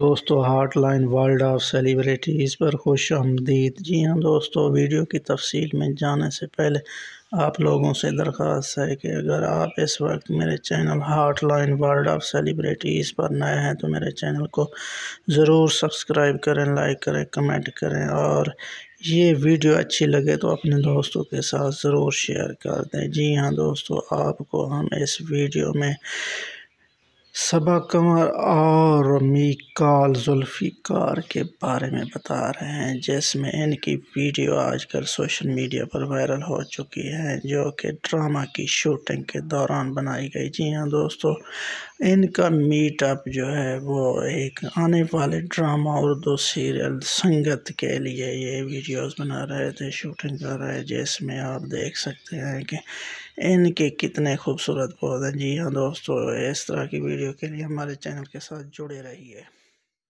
दोस्तों heart line world of celebrities पर खुश आमदीद। जी हाँ दोस्तों, वीडियो की तफसील में जाने से पहले आप लोगों से दरख्वास्त है कि अगर आप इस वक्त मेरे channel heart line world of celebrities पर नए हैं तो मेरे चैनल को ज़रूर सब्सक्राइब करें, लाइक करें, कमेंट करें और ये वीडियो अच्छी लगे तो अपने दोस्तों के साथ ज़रूर शेयर कर दें। जी हाँ दोस्तों, आपको हम इस वीडियो में सबा कमर और मीकाल जुल्फ़िकार के बारे में बता रहे हैं, जिसमें इनकी वीडियो आजकल सोशल मीडिया पर वायरल हो चुकी है, जो कि ड्रामा की शूटिंग के दौरान बनाई गई। जी हाँ दोस्तों, इनका मीटअप जो है वो एक आने वाले ड्रामा उर्दू सीरियल संगत के लिए ये वीडियोस बना रहे थे, शूटिंग कर रहे जिसमें आप देख सकते हैं कि इनके कितने खूबसूरत पौधे जी हाँ दोस्तों, इस तरह की वीडियो के लिए हमारे चैनल के साथ जुड़े रहिए।